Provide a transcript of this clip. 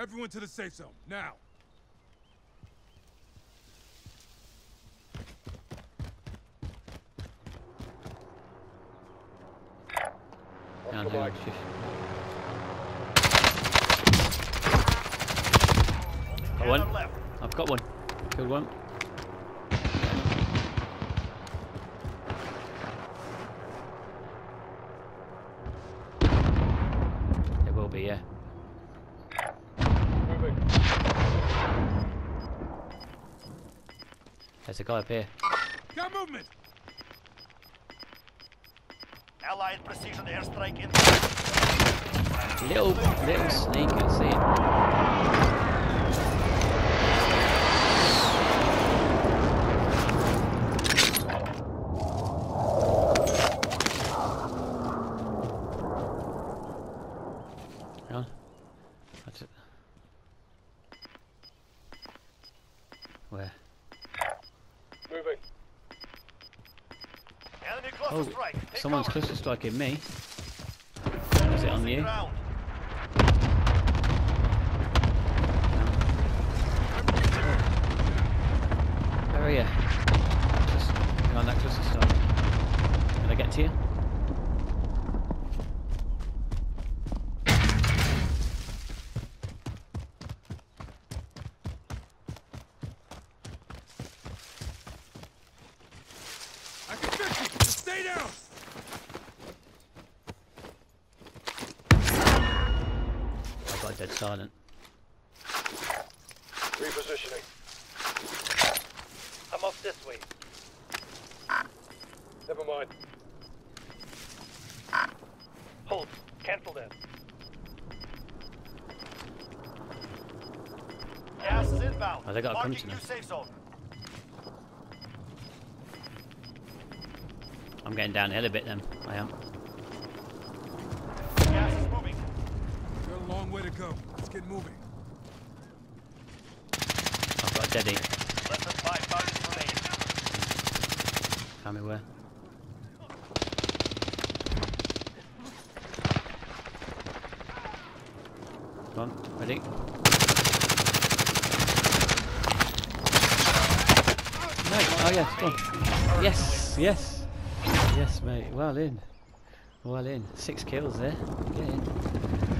Everyone to the safe zone, now! Down here. Shush. Got one. I've got one. Killed one. There will be, yeah. There's a guy up here. Got movement! Allied precision airstrike in. Little, little sneak, I see him. That's it. Where? Moving. Enemy cluster Oh, someone's cluster striking me. Is it on you? Where are you? Just behind that cluster strike. Can I get to you? I can fix you! Just stay down! I got dead silent. Repositioning. I'm off this way. Never mind. Hold. Cancel that. Gas is inbound. Oh, they gotta come Marking to new safe zone. I'm getting downhill a bit then. I am. Gas is moving. Got a long way to go. Let's get moving. I've got. Less than five remain. Tell me where. Come on, ready? No, oh yes, come on. Yes, yes. Yes, mate. Well in. Well in. Six kills there. Get in.